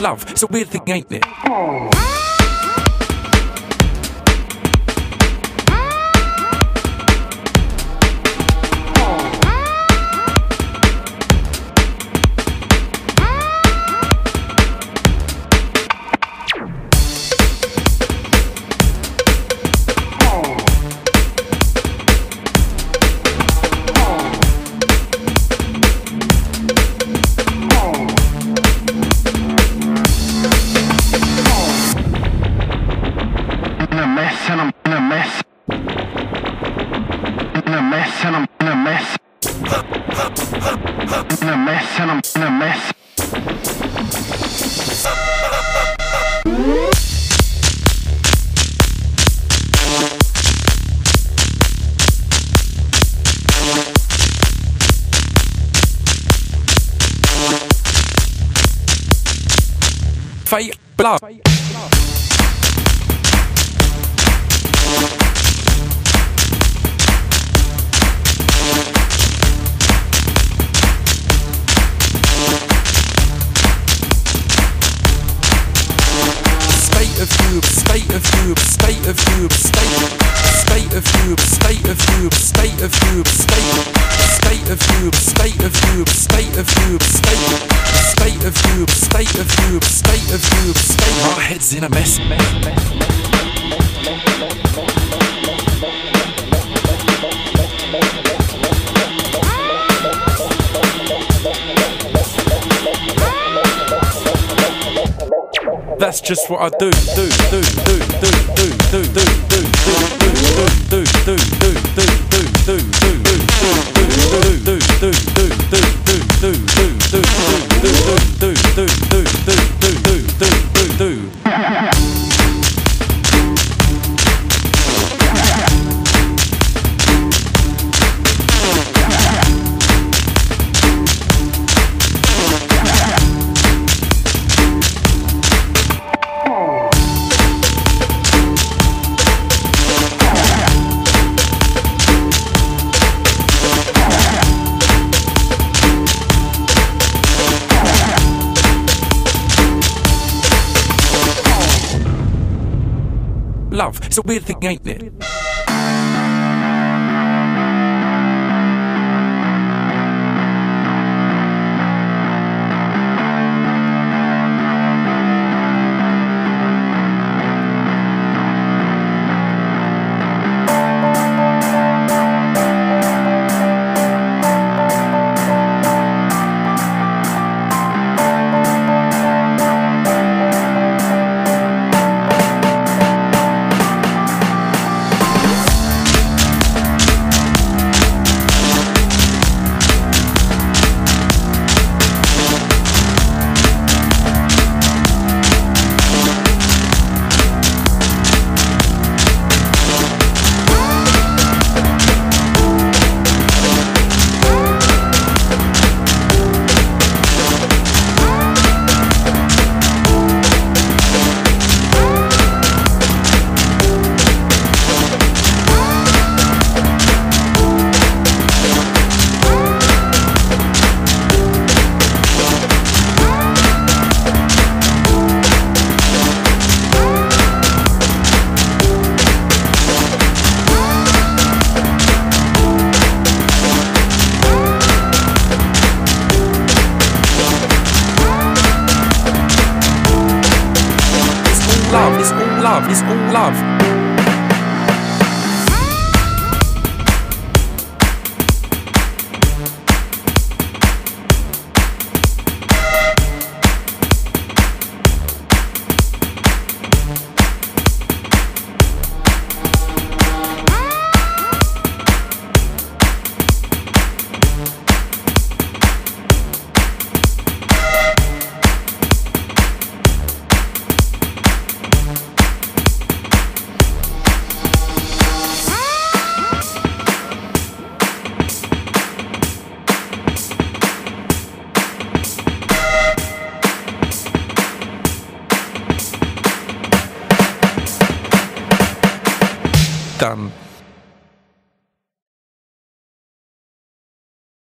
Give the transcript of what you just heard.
Love, it's a weird thing, ain't it? In a mess. In a mess and I'm in a mess. In a mess and I'm in a mess. Fate, love. State of you, state of you, state of you, state state of you, state of you, state of you, state state of you, state of you, state of you, state state of you, state of you, state of you, state our heads in a mess. That's just what I do, do, do, do, do, do, do, do, do, do, do, do, do, do, do, do, do, Love, it's a weird thing, ain't it? Love, it's all love. Witam